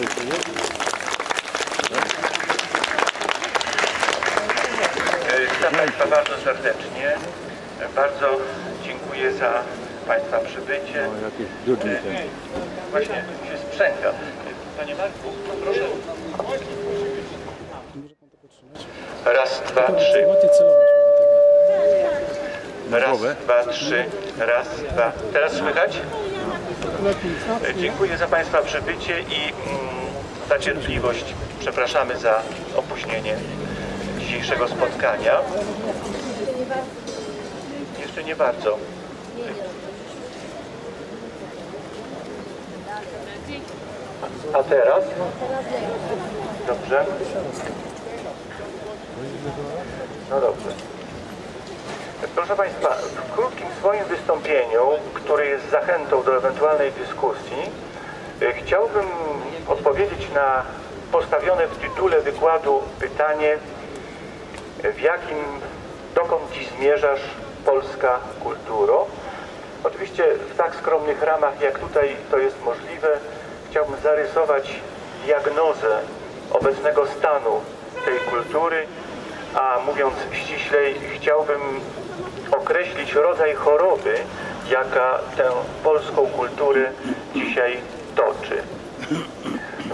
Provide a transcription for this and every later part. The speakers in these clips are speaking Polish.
E, Witam Państwa bardzo serdecznie. E, Bardzo dziękuję za Państwa przybycie. O, jakiś dudni ten. Właśnie się sprzęga. E, Panie Marku, proszę. Raz, dwa, trzy. Raz, dwa, trzy. Raz, dwa. Teraz słychać? E, Dziękuję za Państwa przybycie i mm, za cierpliwość. Przepraszamy za opóźnienie dzisiejszego spotkania. Jeszcze nie bardzo. A teraz? Dobrze. No dobrze. Proszę Państwa, w krótkim swoim wystąpieniu, które jest zachętą do ewentualnej dyskusji, chciałbym odpowiedzieć na postawione w tytule wykładu pytanie, w jakim, dokąd dziś zmierzasz, polska kulturo? Oczywiście w tak skromnych ramach, jak tutaj to jest możliwe, chciałbym zarysować diagnozę obecnego stanu tej kultury, a mówiąc ściślej, chciałbym określić rodzaj choroby, jaka tę polską kulturę dzisiaj.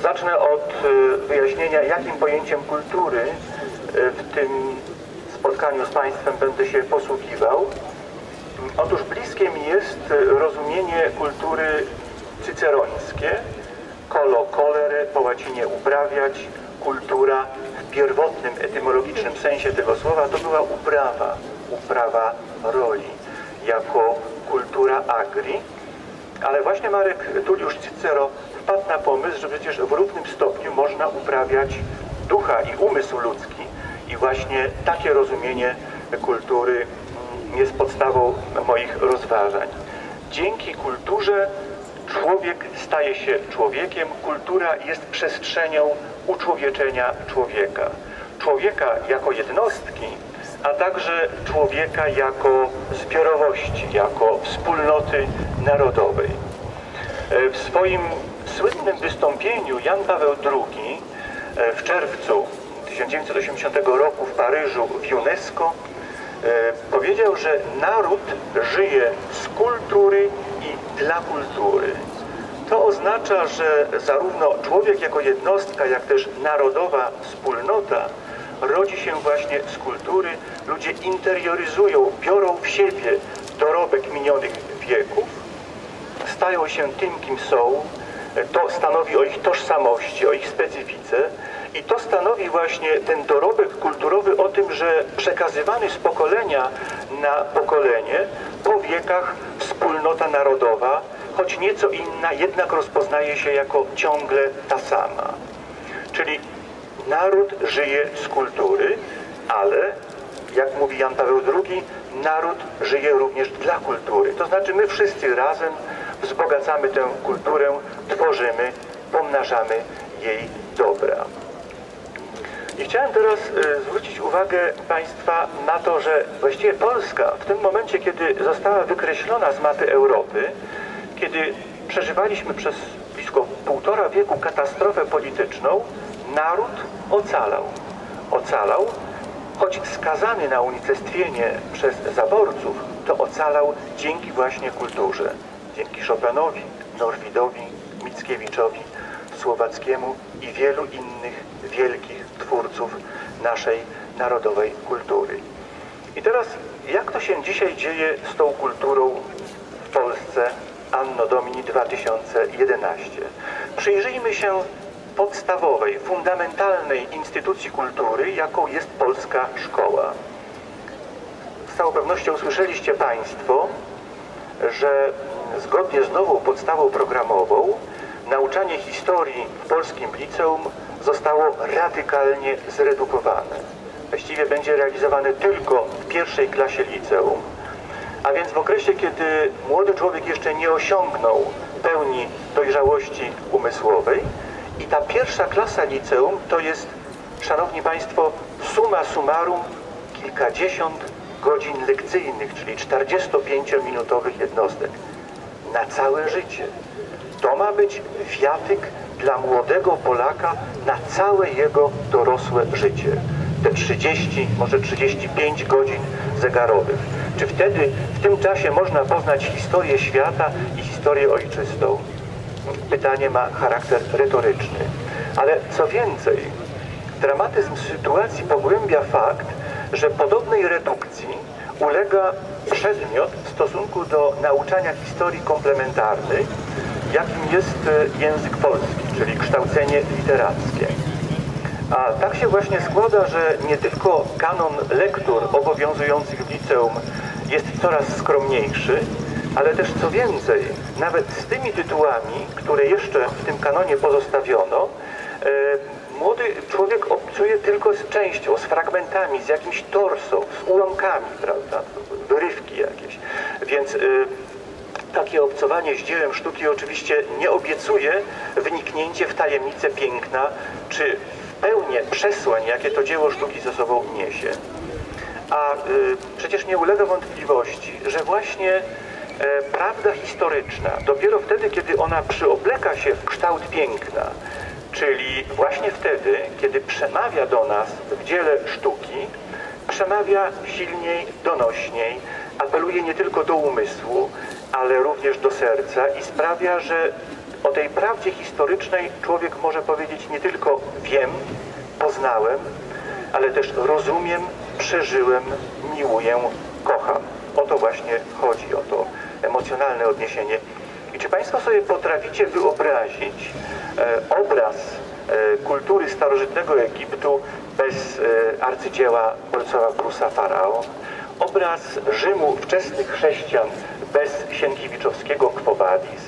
Zacznę od y, wyjaśnienia, jakim pojęciem kultury y, w tym spotkaniu z Państwem będę się posługiwał. Otóż bliskie mi jest y, rozumienie kultury cycerońskie, colo colere, po łacinie uprawiać, kultura w pierwotnym etymologicznym sensie tego słowa to była uprawa, uprawa roli, jako kultura agri, ale właśnie Marek Tulliusz Cicero wpadł na pomysł, że przecież w równym stopniu można uprawiać ducha i umysł ludzki i właśnie takie rozumienie kultury mm, jest podstawą moich rozważań. Dzięki kulturze człowiek staje się człowiekiem, kultura jest przestrzenią uczłowieczenia człowieka. Człowieka jako jednostki, a także człowieka jako zbiorowości, jako wspólnoty narodowej. E, W swoim słynnym wystąpieniu Jan Paweł II e, w czerwcu 1980 roku w Paryżu w UNESCO e, powiedział, że naród żyje z kultury i dla kultury. To oznacza, że zarówno człowiek jako jednostka, jak też narodowa wspólnota rodzi się właśnie z kultury. Ludzie interioryzują, biorą w siebie dorobek minionych wieków, stają się tym, kim są. To stanowi o ich tożsamości, o ich specyfice. I to stanowi właśnie ten dorobek kulturowy o tym, że przekazywany z pokolenia na pokolenie po wiekach wspólnota narodowa, choć nieco inna, jednak rozpoznaje się jako ciągle ta sama. Czyli naród żyje z kultury, ale, jak mówi Jan Paweł II, naród żyje również dla kultury. To znaczy my wszyscy razem wzbogacamy tę kulturę, tworzymy, pomnażamy jej dobra. I chciałem teraz y, zwrócić uwagę Państwa na to, że właściwie Polska w tym momencie, kiedy została wykreślona z mapy Europy, kiedy przeżywaliśmy przez blisko półtora wieku katastrofę polityczną, naród ocalał. Ocalał, choć skazany na unicestwienie przez zaborców, to ocalał dzięki właśnie kulturze. Dzięki Chopinowi, Norwidowi, Mickiewiczowi, Słowackiemu i wielu innych wielkich twórców naszej narodowej kultury. I teraz, jak to się dzisiaj dzieje z tą kulturą w Polsce Anno Domini 2011? Przyjrzyjmy się podstawowej, fundamentalnej instytucji kultury, jaką jest polska szkoła. Z całą pewnością słyszeliście Państwo, że zgodnie z nową podstawą programową nauczanie historii w polskim liceum zostało radykalnie zredukowane. Właściwie będzie realizowane tylko w pierwszej klasie liceum, a więc w okresie, kiedy młody człowiek jeszcze nie osiągnął pełni dojrzałości umysłowej i ta pierwsza klasa liceum to jest, Szanowni Państwo, summa summarum kilkadziesiąt godzin lekcyjnych, czyli 45-minutowych jednostek na całe życie. To ma być wiatyk dla młodego Polaka na całe jego dorosłe życie. Te 30, może 35 godzin zegarowych. Czy wtedy, w tym czasie można poznać historię świata i historię ojczystą? Pytanie ma charakter retoryczny. Ale co więcej, dramatyzm sytuacji pogłębia fakt, że podobnej redukcji ulega przedmiot w stosunku do nauczania historii komplementarnej, jakim jest e, język polski, czyli kształcenie literackie. A tak się właśnie składa, że nie tylko kanon lektur obowiązujących w liceum jest coraz skromniejszy, ale też co więcej, nawet z tymi tytułami, które jeszcze w tym kanonie pozostawiono, e, młody człowiek obcuje tylko z częścią, z fragmentami, z jakimś torsą, z ułamkami, prawda, wyrywki jakieś. Więc y, takie obcowanie z dziełem sztuki oczywiście nie obiecuje wniknięcie w tajemnicę piękna, czy w pełnię przesłań, jakie to dzieło sztuki ze sobą niesie. A y, przecież nie ulega wątpliwości, że właśnie e, prawda historyczna, dopiero wtedy, kiedy ona przyobleka się w kształt piękna, czyli właśnie wtedy, kiedy przemawia do nas w dziele sztuki, przemawia silniej, donośniej, apeluje nie tylko do umysłu, ale również do serca i sprawia, że o tej prawdzie historycznej człowiek może powiedzieć nie tylko wiem, poznałem, ale też rozumiem, przeżyłem, miłuję, kocham. O to właśnie chodzi, o to emocjonalne odniesienie. I czy Państwo sobie potraficie wyobrazić e, obraz e, kultury starożytnego Egiptu bez e, arcydzieła Bolesława Prusa Faraon? Obraz Rzymu wczesnych chrześcijan bez Sienkiewiczowskiego Quo Vadis?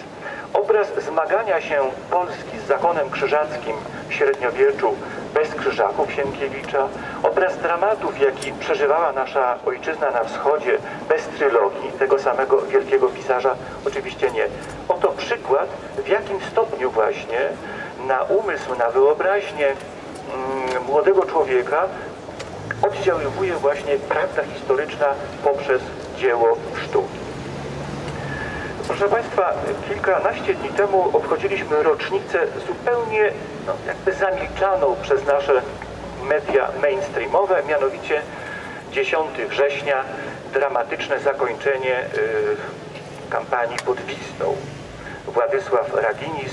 Obraz zmagania się Polski z zakonem krzyżackim w średniowieczu bez Krzyżaków Sienkiewicza, obraz dramatów, jaki przeżywała nasza ojczyzna na wschodzie bez trylogii tego samego wielkiego pisarza, oczywiście nie. Oto przykład, w jakim stopniu właśnie na umysł, na wyobraźnię mm, młodego człowieka oddziaływuje właśnie prawda historyczna poprzez dzieło sztuki. Proszę Państwa, kilkanaście dni temu obchodziliśmy rocznicę zupełnie no, jakby zamilczaną przez nasze media mainstreamowe, mianowicie 10 września, dramatyczne zakończenie y, kampanii pod Wisną. Władysław Raginis,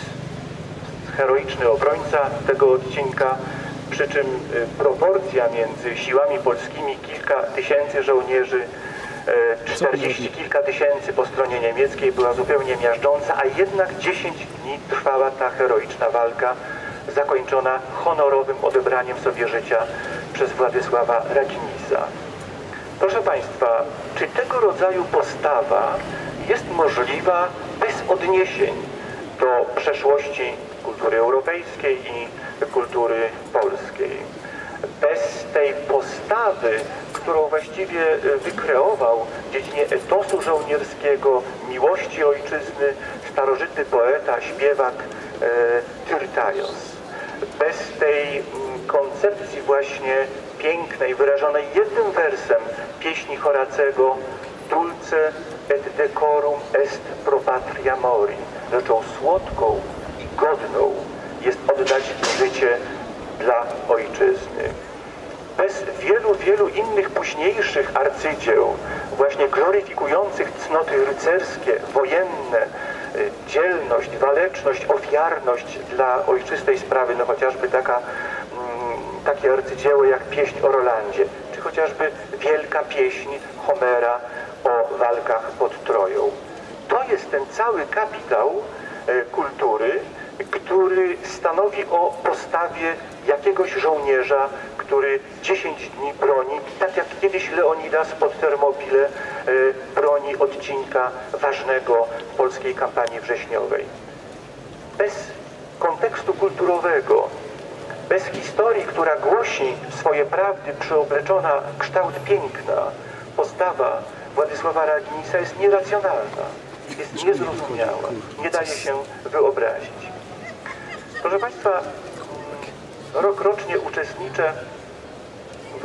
heroiczny obrońca tego odcinka, przy czym y, proporcja między siłami polskimi, kilka tysięcy żołnierzy, 40 kilka tysięcy po stronie niemieckiej była zupełnie miażdżąca, a jednak 10 dni trwała ta heroiczna walka, zakończona honorowym odebraniem sobie życia przez Władysława Raginisa. Proszę Państwa, czy tego rodzaju postawa jest możliwa bez odniesień do przeszłości kultury europejskiej i kultury polskiej? Bez tej postawy którą właściwie e, wykreował w dziedzinie etosu żołnierskiego, miłości ojczyzny, starożytny poeta, śpiewak e, Tyrtaios. Bez tej mm, koncepcji właśnie pięknej, wyrażonej jednym wersem pieśni Horacego Dulce et decorum est pro patria mori. Rzeczą słodką i godną jest oddać życie dla ojczyzny bez wielu, wielu innych późniejszych arcydzieł, właśnie gloryfikujących cnoty rycerskie, wojenne, y, dzielność, waleczność, ofiarność dla ojczystej sprawy, no chociażby taka, mm, takie arcydzieło jak pieśń o Rolandzie, czy chociażby wielka pieśń Homera o walkach pod Troją. To jest ten cały kapitał y, kultury, który stanowi o postawie jakiegoś żołnierza, który 10 dni broni, tak jak kiedyś Leonidas pod Termopile e, broni odcinka ważnego w polskiej kampanii wrześniowej. Bez kontekstu kulturowego, bez historii, która głosi swoje prawdy przyobleczona w kształt piękna, postawa Władysława Raginisa jest nieracjonalna, jest niezrozumiała, nie daje się wyobrazić. Proszę Państwa, rok rocznie uczestniczę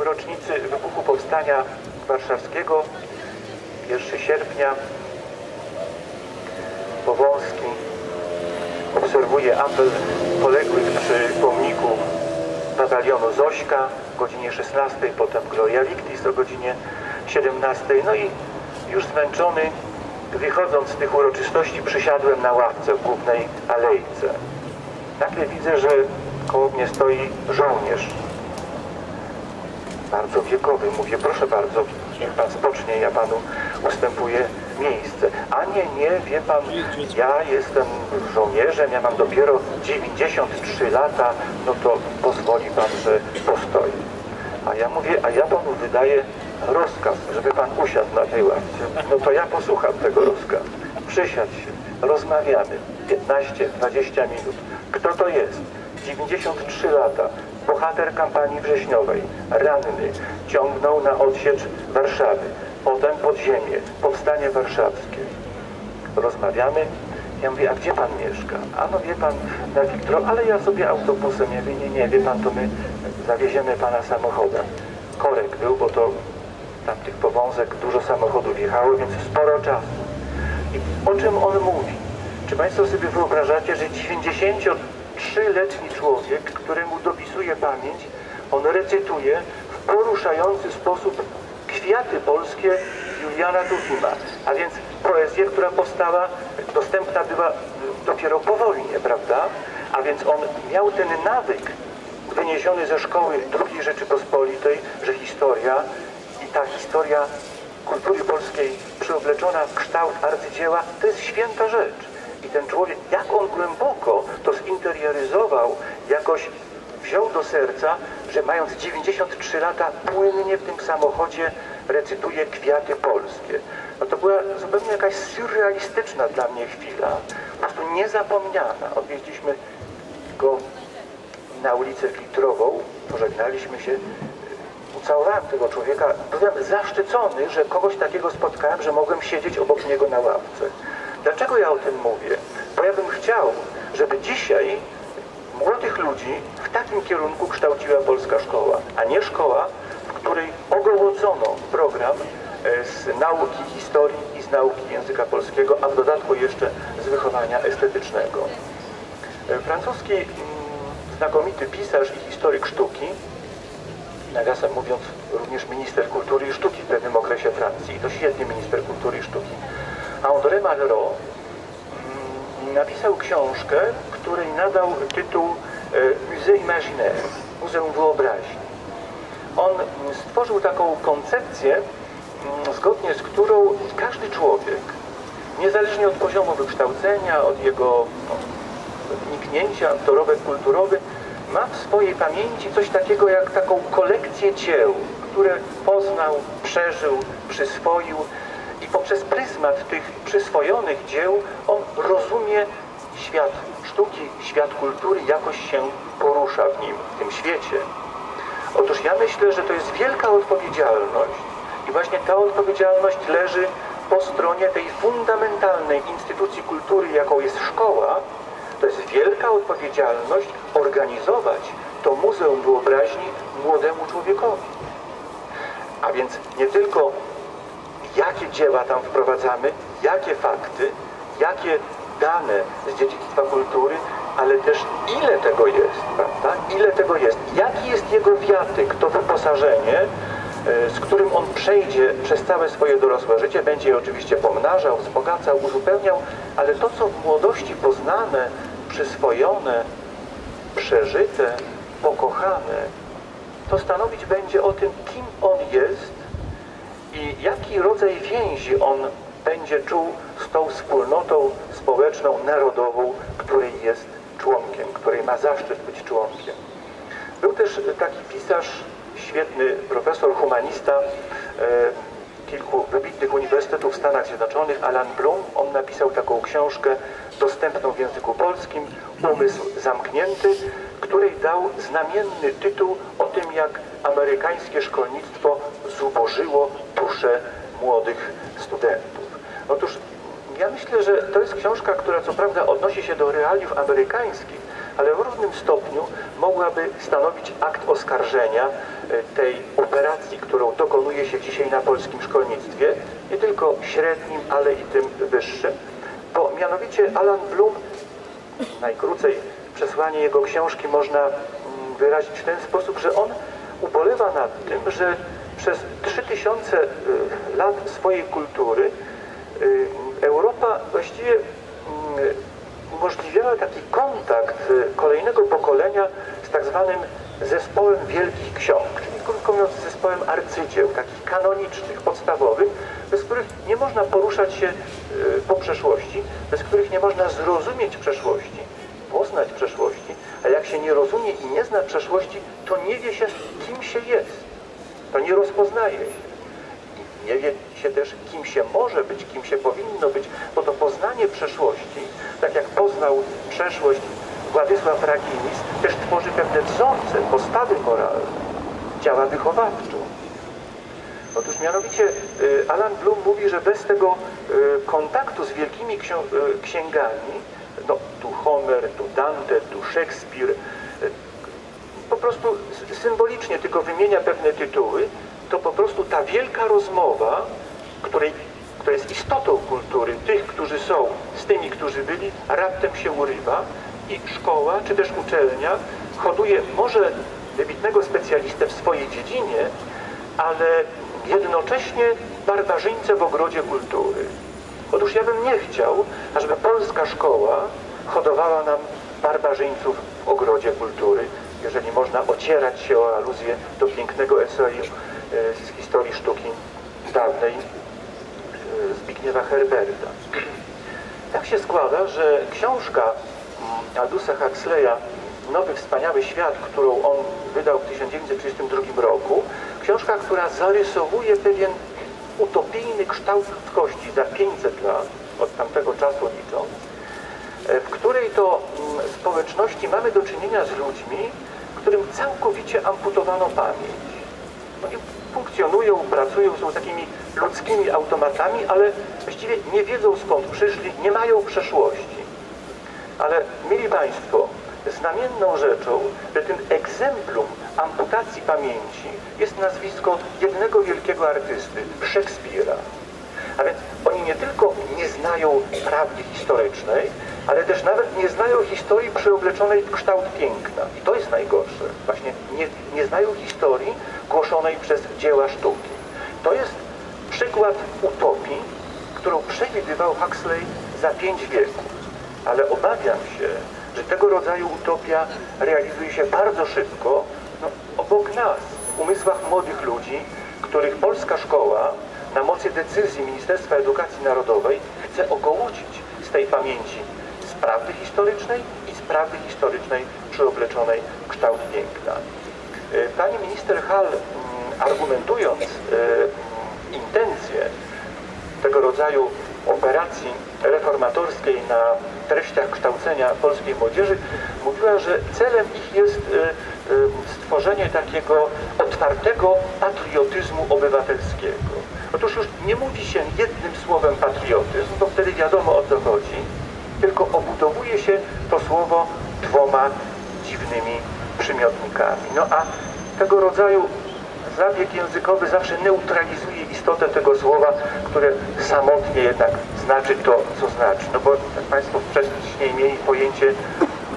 rocznicy wybuchu Powstania Warszawskiego, 1 sierpnia, Powązki, obserwuję apel poległych przy pomniku batalionu Zośka o godzinie 16, potem Gloria Victis o godzinie 17. No i już zmęczony, wychodząc z tych uroczystości, przysiadłem na ławce w głównej alejce. Nagle widzę, że koło mnie stoi żołnierz. Bardzo wiekowy. Mówię, proszę bardzo, niech pan spocznie, ja panu ustępuję miejsce. A nie, nie, wie pan, ja jestem żołnierzem, ja mam dopiero 93 lata, no to pozwoli pan, że postoję. A ja mówię, a ja panu wydaję rozkaz, żeby pan usiadł na tej ławce. No to ja posłucham tego rozkazu. Przysiadź się, rozmawiamy. 15-20 minut. Kto to jest? 93 lata. Bohater kampanii wrześniowej. Ranny. Ciągnął na odsiecz Warszawy. Potem pod ziemię. Powstanie warszawskie. Rozmawiamy. Ja mówię, a gdzie pan mieszka? A no wie pan, na Wiktoro, ale ja sobie autobusem. Ja mówię, nie, nie, wie pan, to my zawieziemy pana samochodem. Korek był, bo to tam tych powązek dużo samochodów jechało, więc sporo czasu. I o czym on mówi? Czy Państwo sobie wyobrażacie, że 93-letni człowiek, któremu dopisuje pamięć, on recytuje w poruszający sposób kwiaty polskie Juliana Tuwima, a więc poezję, która powstała, dostępna była dopiero po wojnie, prawda? A więc on miał ten nawyk wyniesiony ze szkoły II Rzeczypospolitej, że historia i ta historia kultury polskiej przyobleczona w kształt arcydzieła, to jest święta rzecz. I ten człowiek, jak on głęboko to zinterioryzował, jakoś wziął do serca, że mając 93 lata płynnie w tym samochodzie recytuje kwiaty polskie. No to była zupełnie jakaś surrealistyczna dla mnie chwila, po prostu niezapomniana. Odwiedziliśmy go na ulicę Filtrową, pożegnaliśmy się, ucałowałem tego człowieka. Byłem zaszczycony, że kogoś takiego spotkałem, że mogłem siedzieć obok niego na ławce. Dlaczego ja o tym mówię? Bo ja bym chciał, żeby dzisiaj młodych ludzi w takim kierunku kształciła polska szkoła, a nie szkoła, w której ogołodzono program e, z nauki historii i z nauki języka polskiego, a w dodatku jeszcze z wychowania estetycznego. E, francuski mm, znakomity pisarz i historyk sztuki, nawiasem mówiąc również minister kultury i sztuki w pewnym okresie Francji, to świetny minister kultury i sztuki, André Malraux mm, napisał książkę, której nadał tytuł e, Musée Imaginaire, Muzeum Wyobraźni. On stworzył taką koncepcję, mm, zgodnie z którą każdy człowiek, niezależnie od poziomu wykształcenia, od jego no, wniknięcia, dorobek kulturowy, ma w swojej pamięci coś takiego jak taką kolekcję dzieł, które poznał, przeżył, przyswoił poprzez pryzmat tych przyswojonych dzieł on rozumie świat sztuki, świat kultury, jakoś się porusza w nim, w tym świecie. Otóż ja myślę, że to jest wielka odpowiedzialność i właśnie ta odpowiedzialność leży po stronie tej fundamentalnej instytucji kultury, jaką jest szkoła, to jest wielka odpowiedzialność organizować to Muzeum Wyobraźni młodemu człowiekowi. A więc nie tylko jakie dzieła tam wprowadzamy, jakie fakty, jakie dane z dziedzictwa kultury, ale też ile tego jest, prawda? Ile tego jest, jaki jest jego wiatyk, to wyposażenie, e, z którym on przejdzie przez całe swoje dorosłe życie, będzie je oczywiście pomnażał, wzbogacał, uzupełniał, ale to, co w młodości poznane, przyswojone, przeżyte, pokochane, to stanowić będzie o tym, kim on jest i jaki rodzaj więzi on będzie czuł z tą wspólnotą społeczną, narodową, której jest członkiem, której ma zaszczyt być członkiem. Był też taki pisarz, świetny profesor, humanista, e, kilku wybitnych uniwersytetów w Stanach Zjednoczonych, Alan Bloom. On napisał taką książkę dostępną w języku polskim, Umysł Zamknięty, której dał znamienny tytuł o tym, jak amerykańskie szkolnictwo zubożyło duszę młodych studentów. Otóż ja myślę, że to jest książka, która co prawda odnosi się do realiów amerykańskich, ale w równym stopniu mogłaby stanowić akt oskarżenia e, tej operacji, którą dokonuje się dzisiaj na polskim szkolnictwie, nie tylko średnim, ale i tym wyższym, bo mianowicie Alan Bloom najkrócej przesłanie jego książki można mm, wyrazić w ten sposób, że on ubolewa nad tym, że przez 3000 y, lat swojej kultury y, Europa właściwie mm, umożliwiała taki kontakt y, kolejnego pokolenia z tak zwanym zespołem wielkich ksiąg, czyli krótko mówiąc zespołem arcydzieł, takich kanonicznych, podstawowych, bez których nie można poruszać się po przeszłości, bez których nie można zrozumieć przeszłości, poznać przeszłości, a jak się nie rozumie i nie zna przeszłości, to nie wie się, kim się jest. To nie rozpoznaje się. Nie wie się też, kim się może być, kim się powinno być, bo to poznanie przeszłości, tak jak poznał przeszłość Władysław Raginis, też tworzy pewne wzorce, postawy moralne, działa wychowawczo. Otóż mianowicie y, Alan Bloom mówi, że bez tego y, kontaktu z wielkimi y, księgami, no tu Homer, tu Dante, tu Szekspir, po prostu symbolicznie tylko wymienia pewne tytuły, to po prostu ta wielka rozmowa, której, która jest istotą kultury tych, którzy są z tymi, którzy byli, raptem się urywa i szkoła czy też uczelnia hoduje może wybitnego specjalistę w swojej dziedzinie, ale jednocześnie barbarzyńcę w ogrodzie kultury. Otóż ja bym nie chciał, ażeby polska szkoła hodowała nam barbarzyńców w ogrodzie kultury, jeżeli można ocierać się o aluzję do pięknego eseju z historii sztuki dawnej e, Zbigniewa Herberta. Tak się składa, że książka mm, Aldusa Huxleya Nowy Wspaniały Świat, którą on wydał w 1932 roku, książka, która zarysowuje pewien utopijny kształt ludzkości za 500 lat, od tamtego czasu licząc, e, w której to mm, społeczności mamy do czynienia z ludźmi, którym całkowicie amputowano pamięć. Oni funkcjonują, pracują, są takimi ludzkimi automatami, ale właściwie nie wiedzą skąd przyszli, nie mają przeszłości. Ale, mili Państwo, znamienną rzeczą, że tym egzemplum amputacji pamięci jest nazwisko jednego wielkiego artysty, Szekspira. A więc oni nie tylko nie znają prawdy historycznej, ale też nawet nie znają historii przyobleczonej w kształt piękna. I to jest najgorsze. Właśnie nie, nie znają historii głoszonej przez dzieła sztuki. To jest przykład utopii, którą przewidywał Huxley za pięć wieków. Ale obawiam się, że tego rodzaju utopia realizuje się bardzo szybko no, obok nas, w umysłach młodych ludzi, których polska szkoła na mocy decyzji Ministerstwa Edukacji Narodowej chce ogołocić z tej pamięci z prawdy historycznej i z prawdy historycznej przyobleczonej w kształt piękna. E, pani minister Hall, mm, argumentując e, intencje tego rodzaju operacji reformatorskiej na treściach kształcenia polskiej młodzieży, mówiła, że celem ich jest e, stworzenie takiego otwartego patriotyzmu obywatelskiego. Otóż już nie mówi się jednym słowem patriotyzm, bo wtedy wiadomo o co chodzi, tylko obudowuje się to słowo dwoma dziwnymi przymiotnikami. No a tego rodzaju zabieg językowy zawsze neutralizuje istotę tego słowa, które samotnie jednak znaczy to, co znaczy. No bo jak Państwo wcześniej mieli pojęcie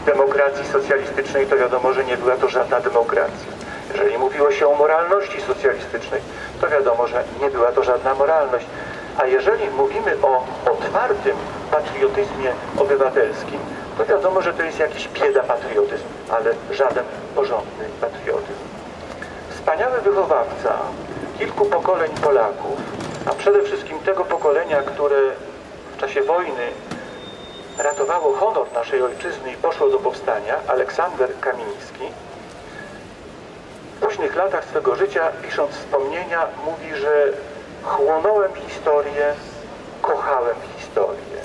demokracji socjalistycznej, to wiadomo, że nie była to żadna demokracja. Jeżeli mówiło się o moralności socjalistycznej, to wiadomo, że nie była to żadna moralność. A jeżeli mówimy o otwartym patriotyzmie obywatelskim, to wiadomo, że to jest jakiś patriotyzm, ale żaden porządny patriotyzm. Wspaniały wychowawca kilku pokoleń Polaków, a przede wszystkim tego pokolenia, które w czasie wojny ratowało honor naszej ojczyzny i poszło do powstania, Aleksander Kamiński, późnych latach swego życia, pisząc wspomnienia, mówi, że chłonąłem historię, kochałem historię.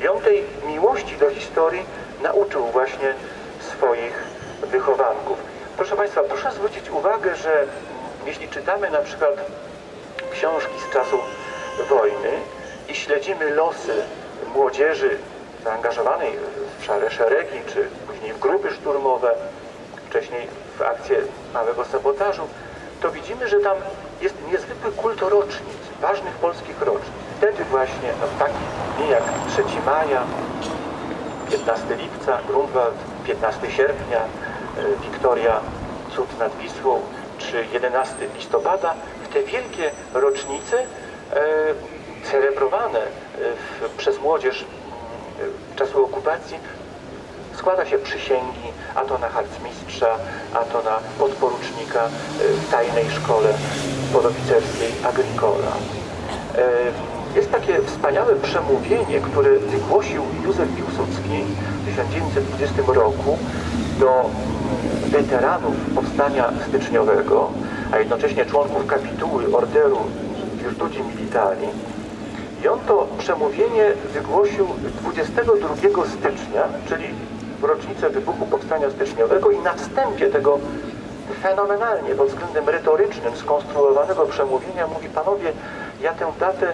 I on tej miłości do historii nauczył właśnie swoich wychowanków. Proszę Państwa, proszę zwrócić uwagę, że jeśli czytamy na przykład książki z czasu wojny i śledzimy losy młodzieży zaangażowanej w szare szeregi, czy później w grupy szturmowe, wcześniej w akcję małego sabotażu, to widzimy, że tam jest niezwykły kult rocznic, ważnych polskich rocznic. Wtedy właśnie, no, taki dni jak 3 maja, 15 lipca, Grunwald, 15 sierpnia, e, Wiktoria, Cud nad Wisłą, czy 11 listopada, w te wielkie rocznice e, celebrowane e, w, przez młodzież e, czasu okupacji składa się przysięgi, a to na harcmistrza, a to na podporucznika e, w tajnej szkole podoficerskiej Agricola. E, Jest takie wspaniałe przemówienie, które wygłosił Józef Piłsudski w 1920 roku do weteranów powstania styczniowego, a jednocześnie członków kapituły Orderu Virtuti Militari. I on to przemówienie wygłosił 22 stycznia, czyli w rocznicę wybuchu Powstania Styczniowego i na wstępie tego fenomenalnie pod względem retorycznym skonstruowanego przemówienia mówi panowie, ja tę datę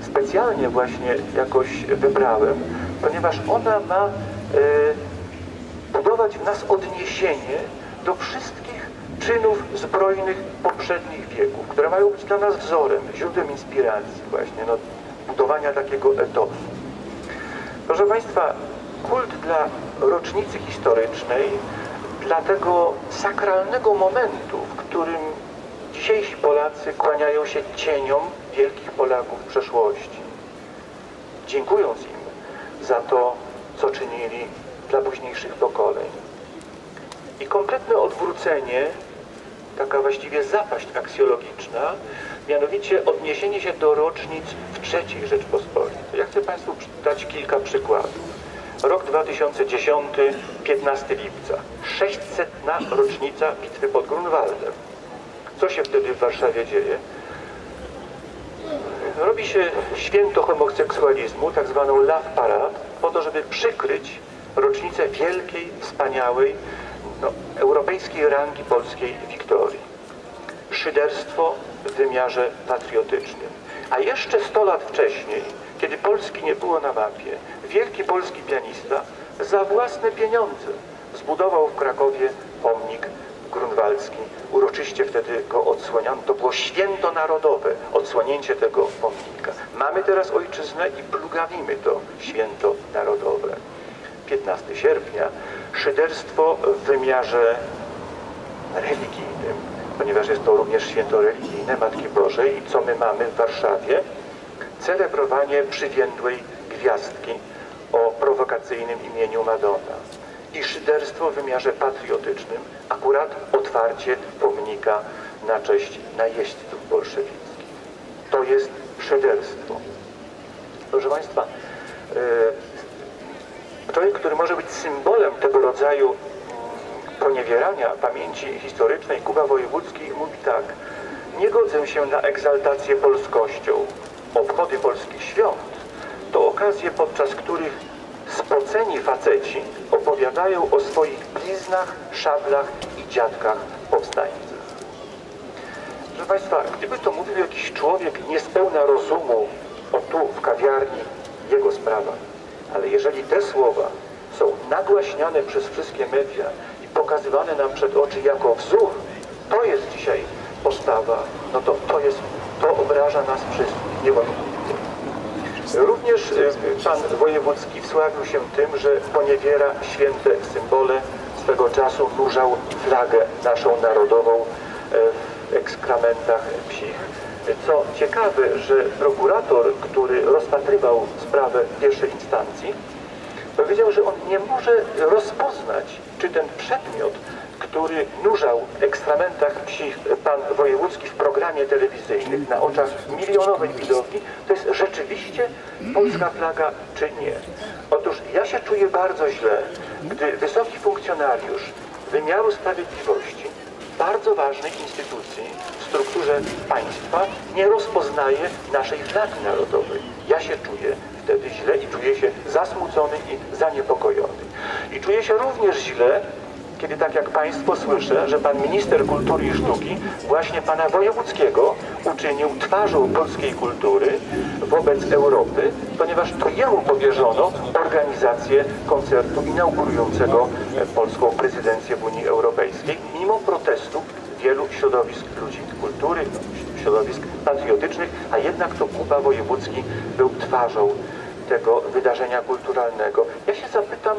specjalnie właśnie jakoś wybrałem, ponieważ ona ma e, budować w nas odniesienie do wszystkich czynów zbrojnych poprzednich wieków, które mają być dla nas wzorem, źródłem inspiracji właśnie, no, budowania takiego etosu. Proszę Państwa, kult dla rocznicy historycznej, dla tego sakralnego momentu, w którym dzisiejsi Polacy kłaniają się cieniom wielkich Polaków przeszłości, dziękując im za to, co czynili dla późniejszych pokoleń. I kompletne odwrócenie, taka właściwie zapaść aksjologiczna, mianowicie odniesienie się do rocznic w III Rzeczpospolitej. Ja chcę Państwu dać kilka przykładów. Rok 2010, 15 lipca, 600. rocznica bitwy pod Grunwaldem. Co się wtedy w Warszawie dzieje? Robi się święto homoseksualizmu, tak zwaną Love Parade, po to, żeby przykryć rocznicę wielkiej, wspaniałej, no, europejskiej rangi polskiej wiktorii. Szyderstwo w wymiarze patriotycznym. A jeszcze 100 lat wcześniej, kiedy Polski nie było na mapie, wielki polski pianista za własne pieniądze zbudował w Krakowie pomnik grunwaldzki. Uroczyście wtedy go odsłaniano. To było święto narodowe, odsłonięcie tego pomnika. Mamy teraz ojczyznę i plugawimy to święto narodowe. 15 sierpnia szyderstwo w wymiarze religijnym, ponieważ jest to również święto religijne Matki Bożej i co my mamy w Warszawie? Celebrowanie przywiędłej gwiazdki o prowokacyjnym imieniu Madonna i szyderstwo w wymiarze patriotycznym, akurat otwarcie pomnika na cześć najeźdźców bolszewickich. To jest szyderstwo. Proszę Państwa, e, człowiek, który może być symbolem tego rodzaju mm, poniewierania pamięci historycznej, Kuba Wojewódzki mówi tak, nie godzę się na egzaltację polskością. Obchody polskich świąt to okazje, podczas których spoceni faceci opowiadają o swoich bliznach, szablach i dziadkach powstańców. Proszę Państwa, gdyby to mówił jakiś człowiek niespełna rozumu, o tu w kawiarni, jego sprawa. Ale jeżeli te słowa są nagłaśniane przez wszystkie media i pokazywane nam przed oczy jako wzór, to jest dzisiaj postawa, no to to jest, obraża nas wszystkich, niewątpliwie. Również y, pan wojewódzki wsławił się tym, że poniewiera święte symbole. Swego czasu nurzał flagę naszą narodową e, w ekskrementach psich. Co ciekawe, że prokurator, który rozpatrywał sprawę pierwszej instancji, powiedział, że on nie może rozpoznać, czy ten przedmiot, który nurzał w ekstramentach psich pan wojewódzki w programie telewizyjnym na oczach milionowej widowni, to jest rzeczywiście polska flaga, czy nie. Otóż ja się czuję bardzo źle, gdy wysoki funkcjonariusz wymiaru sprawiedliwości bardzo ważnej instytucji w strukturze państwa nie rozpoznaje naszej flagi narodowej. Ja się czuję wtedy źle i czuję się zasmucony i zaniepokojony. I czuję się również źle, kiedy tak jak Państwo słyszę, że Pan Minister Kultury i Sztuki właśnie Pana Wojewódzkiego uczynił twarzą polskiej kultury wobec Europy, ponieważ to jemu powierzono organizację koncertu inaugurującego polską prezydencję w Unii Europejskiej, mimo protestów wielu środowisk ludzi kultury, środowisk patriotycznych, a jednak to Kuba Wojewódzki był twarzą tego wydarzenia kulturalnego. Ja się zapytam,